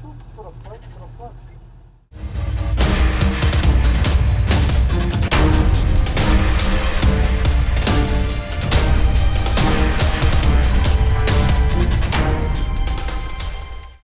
Шук, пропад, пропад.